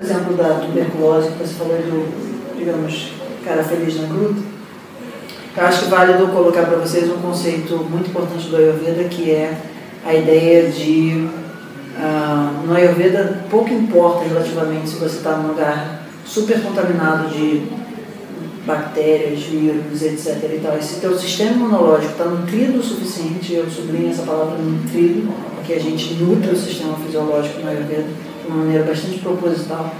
exemplo da tuberculose, que você falou do, digamos, cara feliz na gruta, eu acho que válido colocar para vocês um conceito muito importante do Ayurveda, que é a ideia de. Uh, no Ayurveda, pouco importa relativamente se você está num lugar super contaminado de bactérias, vírus, etc. E tal. E se teu sistema imunológico está nutrido o suficiente, eu sublinho essa palavra nutrido, porque a gente nutre o sistema fisiológico no Ayurveda de uma maneira bastante proposital.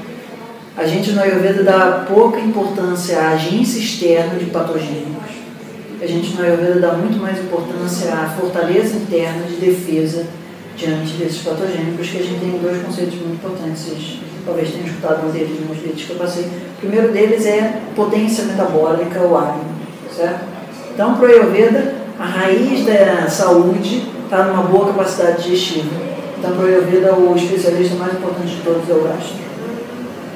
A gente no Ayurveda dá pouca importância à agência externa de patogênicos. A gente no Ayurveda dá muito mais importância à fortaleza interna de defesa diante desses patogênicos, que a gente tem dois conceitos muito importantes. Vocês talvez tenham escutado um deles nos vídeos que eu passei. O primeiro deles é potência metabólica, o Agni, certo? Então, para o Ayurveda, a raiz da saúde está numa boa capacidade digestiva. Então, para o Ayurveda, o especialista mais importante de todos é o gastro.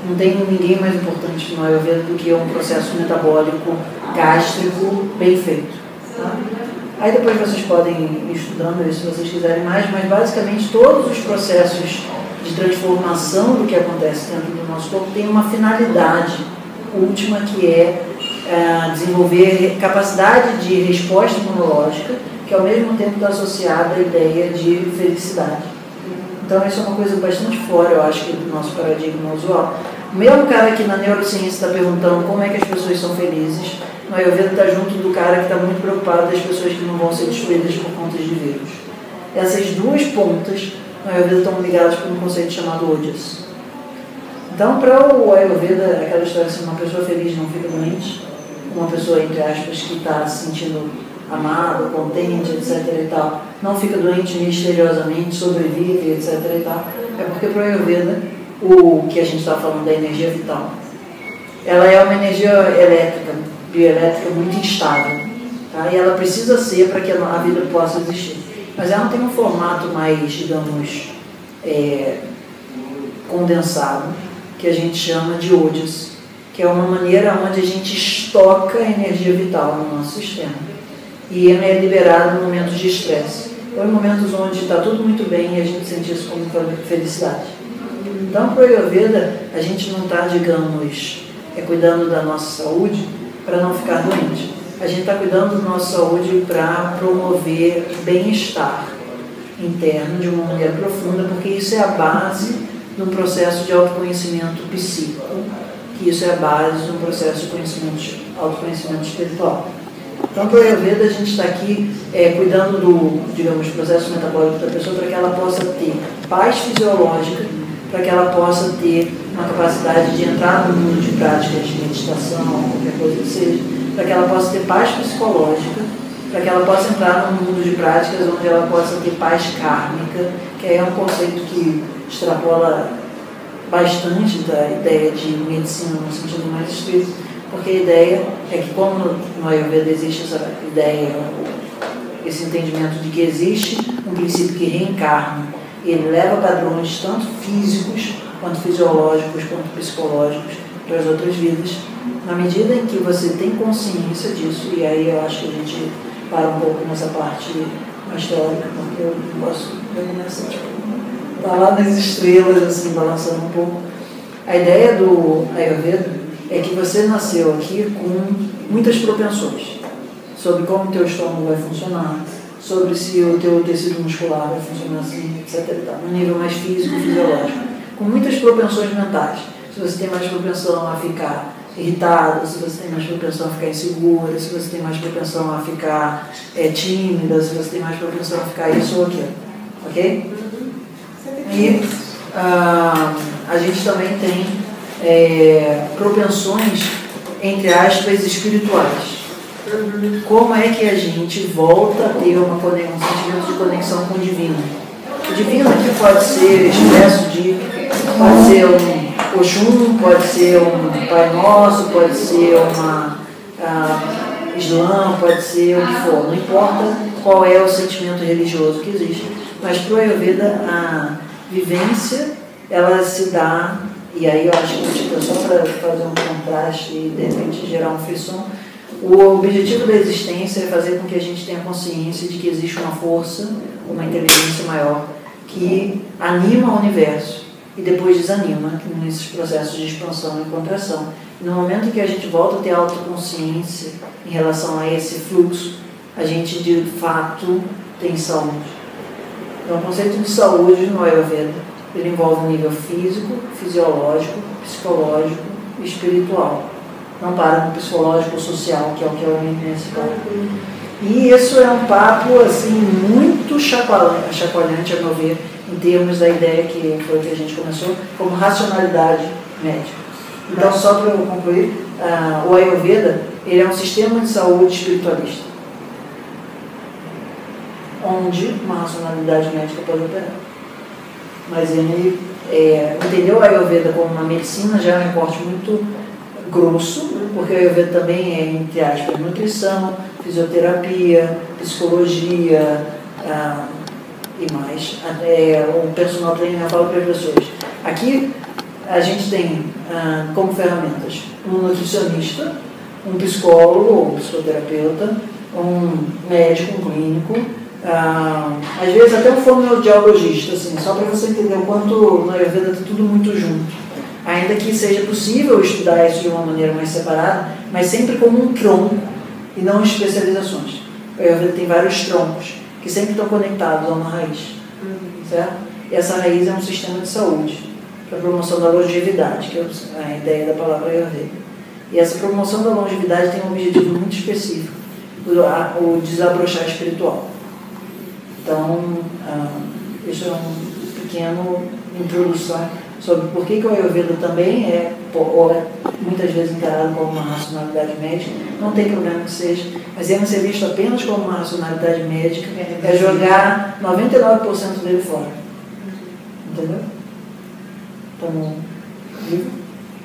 Não tem ninguém mais importante no Ayurveda do que um processo metabólico gástrico bem feito. Tá? Aí depois vocês podem ir estudando isso se vocês quiserem mais, mas basicamente todos os processos de transformação do que acontece dentro do nosso corpo tem uma finalidade última que é, é desenvolver capacidade de resposta imunológica, que ao mesmo tempo está associada à ideia de felicidade. Então isso é uma coisa bastante fora, eu acho, do nosso paradigma usual. O mesmo cara que na neurociência está perguntando como é que as pessoas são felizes, no Ayurveda está junto do cara que está muito preocupado das pessoas que não vão ser destruídas por conta de vírus. Essas duas pontas no Ayurveda estão ligadas por um conceito chamado Ojas. Então, para o Ayurveda, aquela história assim, uma pessoa feliz não fica doente, uma pessoa, entre aspas, que está se sentindo amada, contente, etc. e tal, não fica doente misteriosamente, sobrevive, etc. e tal, é porque para o Ayurveda, o que a gente está falando da energia vital, ela é uma energia elétrica, bioelétrica muito instável, tá? e ela precisa ser para que a vida possa existir. Mas ela não tem um formato mais, digamos, é, condensado, que a gente chama de ODIS, que é uma maneira onde a gente estoca a energia vital no nosso sistema. E ela é liberada em momentos de estresse, ou em momentos onde está tudo muito bem e a gente sente isso como felicidade. Então, para o Ayurveda, a gente não está, digamos, é, cuidando da nossa saúde para não ficar doente a gente está cuidando da nossa saúde para promover bem-estar interno de uma maneira profunda, porque isso é a base um processo de autoconhecimento psíquico, que isso é a base um processo de conhecimento, autoconhecimento espiritual. Para o Ayurveda, a gente está aqui é, cuidando do, digamos, processo metabólico da pessoa para que ela possa ter paz fisiológica, para que ela possa ter uma capacidade de entrar no mundo de práticas de meditação, qualquer coisa que seja, para que ela possa ter paz psicológica, para que ela possa entrar num mundo de práticas onde ela possa ter paz kármica, que é um conceito que extrapola bastante da ideia de medicina no sentido mais estrito, porque a ideia é que como no Ayurveda existe essa ideia, esse entendimento de que existe um princípio que reencarna, e ele leva padrões tanto físicos quanto fisiológicos quanto psicológicos para as outras vidas, na medida em que você tem consciência disso, e aí eu acho que a gente para um pouco nessa parte mais teórica, porque eu posso eu começo, tipo, tá lá nas estrelas, assim, balançando um pouco. A ideia do Ayurveda é que você nasceu aqui com muitas propensões sobre como o teu estômago vai funcionar, sobre se o teu tecido muscular vai funcionar assim, etc. No nível mais físico, fisiológico, com muitas propensões mentais. Se você tem mais propensão a ficar irritada, se você tem mais propensão a ficar insegura, se você tem mais propensão a ficar é, tímida, se você tem mais propensão a ficar isso ou aquilo. Ok? E ah, a gente também tem é, propensões, entre aspas, espirituais. Como é que a gente volta a ter uma conexão, um sentimento de conexão com o divino? O divino aqui pode ser expresso de, pode ser um Oxum, pode ser um Pai Nosso, pode ser uma uh, Islã, pode ser o que for. Não importa qual é o sentimento religioso que existe. Mas para o Ayurveda, a vivência, ela se dá, e aí eu acho que tipo, só para fazer um contraste e de repente gerar um frisson, o objetivo da existência é fazer com que a gente tenha consciência de que existe uma força, uma inteligência maior que anima o universo e depois desanima nesses processos de expansão e contração. No momento que a gente volta a ter autoconsciência em relação a esse fluxo, a gente de fato tem saúde. Então, o conceito de saúde no Ayurveda ele envolve o nível físico, fisiológico, psicológico e espiritual. Não para no psicológico ou social, que é o que é o principal. E isso é um papo assim muito chacoalhante, a meu ver, em termos da ideia que foi que a gente começou, como racionalidade médica. Então, só para eu concluir, uh, o Ayurveda ele é um sistema de saúde espiritualista, onde uma racionalidade médica pode operar. Mas ele é, entendeu o Ayurveda como uma medicina já é um corte muito grosso, porque o Ayurveda também é, entre aspas, nutrição, fisioterapia, psicologia ah, e mais. É, o personal trainer fala para as pessoas. Aqui a gente tem ah, como ferramentas um nutricionista, um psicólogo ou psicoterapeuta, um médico, um clínico, ah, às vezes até um fonoaudiologista, assim, só para você entender o quanto na Ayurveda está tudo muito junto. Ainda que seja possível estudar isso de uma maneira mais separada, mas sempre como um tronco e não especializações. O Ayurveda tem vários troncos que sempre estão conectados a uma raiz. Uhum. Certo? E essa raiz é um sistema de saúde para a promoção da longevidade, que é a ideia da palavra Ayurveda. E essa promoção da longevidade tem um objetivo muito específico, o desabrochar espiritual. Então, ah, isso é um pequeno introdução sobre por que, que o Ayurveda também é, é, muitas vezes encarado como uma racionalidade médica, não tem problema que seja, mas ele ser visto apenas como uma racionalidade médica é jogar 99% dele fora. Entendeu? Estamos vivos?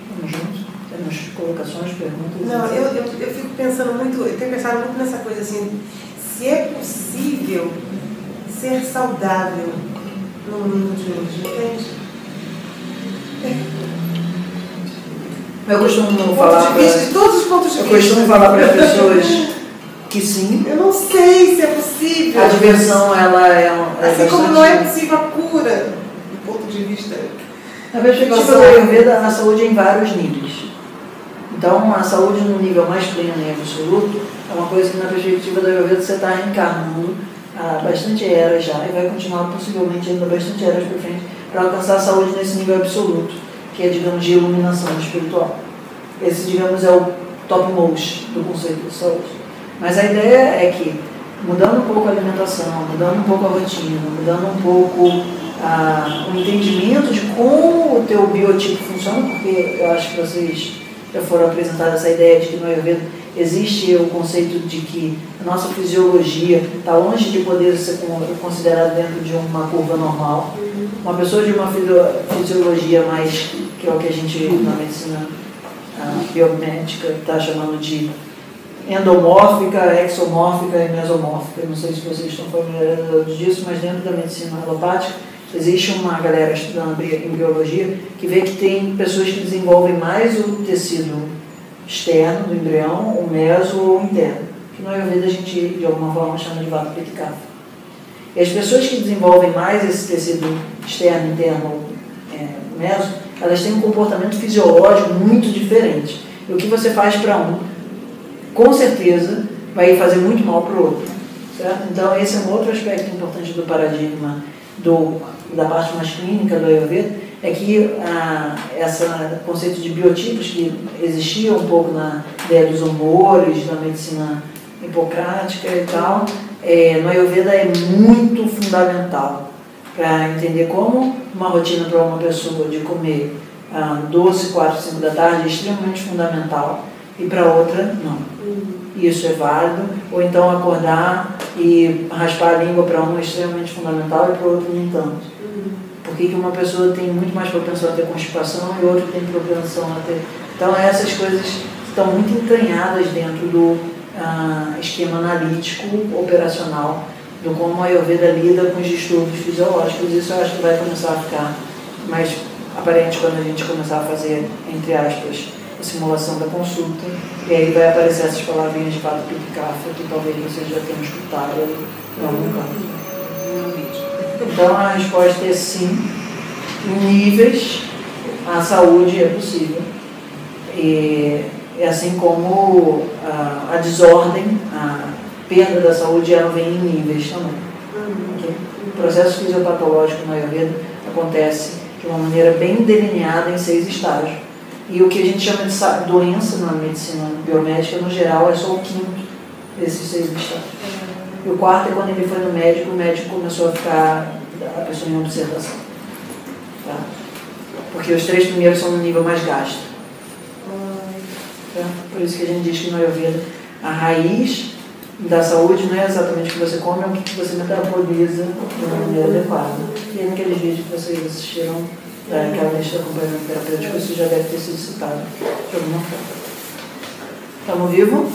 Estamos juntos? Temos colocações, perguntas? Não, eu, eu, eu fico pensando muito, eu tenho pensado muito nessa coisa assim, se é possível ser saudável no mundo de hoje, entende? Eu costumo falar. De vista, de todos os pontos de eu vista. Eu costumo falar para as pessoas que sim. Eu não sei se é possível. A diversão, ela é. é assim como não é possível a cura, do ponto de vista. A perspectiva tipo, da Ayurveda, a saúde é em vários níveis. Então, a saúde no nível mais pleno e absoluto é uma coisa que, na perspectiva da Ayurveda, você está reencarnando há bastante eras já e vai continuar possivelmente ainda bastante eras para frente para alcançar a saúde nesse nível absoluto, que é, digamos, de iluminação espiritual. Esse, digamos, é o topmost do conceito de saúde. Mas a ideia é que, mudando um pouco a alimentação, mudando um pouco a rotina, mudando um pouco ah, o entendimento de como o teu biotipo funciona, porque eu acho que vocês já foram apresentadas essa ideia de que no Ayurveda existe o conceito de que a nossa fisiologia está longe de poder ser considerada dentro de uma curva normal. Uma pessoa de uma fisiologia mais, que é o que a gente na medicina biomédica está chamando de endomórfica, exomórfica e mesomórfica. Não sei se vocês estão familiarizados disso, mas dentro da medicina alopática existe uma galera estudando em biologia que vê que tem pessoas que desenvolvem mais o tecido externo do embrião, o meso ou o interno, que no Ayurveda a gente de alguma forma chama de vata pitikafa. E as pessoas que desenvolvem mais esse tecido externo, interno, é, meso, elas têm um comportamento fisiológico muito diferente. E o que você faz para um, com certeza, vai fazer muito mal para o outro. Certo? Então, esse é um outro aspecto importante do paradigma do, da parte mais clínica do Ayurveda, é que ah, esse conceito de biotipos que existia um pouco na ideia dos humores, na medicina hipocrática e tal, é, no Ayurveda é muito fundamental para entender como uma rotina para uma pessoa de comer ah, doce, 4, 5 da tarde é extremamente fundamental e para outra não. Isso é válido, ou então acordar e raspar a língua para um é extremamente fundamental e para outro nem tanto que, que uma pessoa tem muito mais propensão a ter constipação e outra tem propensão a ter. Então, essas coisas estão muito entranhadas dentro do uh, esquema analítico operacional do como a Ayurveda lida com os distúrbios fisiológicos. Isso eu acho que vai começar a ficar mais aparente quando a gente começar a fazer, entre aspas, a simulação da consulta. E aí vai aparecer essas palavrinhas de fato pipicafa que talvez vocês já tenham escutado em algum canto. Então a resposta é sim. em níveis a saúde é possível. E, assim como a, a, desordem, a perda da saúde, ela vem em níveis também. O processo fisiopatológico no Ayurveda acontece de uma maneira bem delineada em seis estágios. E o que a gente chama de doença na medicina biomédica, no geral, é só o quinto desses seis estágios. E o quarto é quando ele foi no médico, o médico começou a ficar a pessoa em observação. Tá? Porque os três primeiros são no nível mais gasto. Tá? Por isso que a gente diz que no Ayurveda a raiz da saúde não é exatamente o que você come, é o que você metaboliza de uma maneira adequada. E é naqueles vídeos que vocês assistiram, daquela é, lista de acompanhamento terapêutico, isso já deve ter sido citado de alguma forma. Estamos vivos?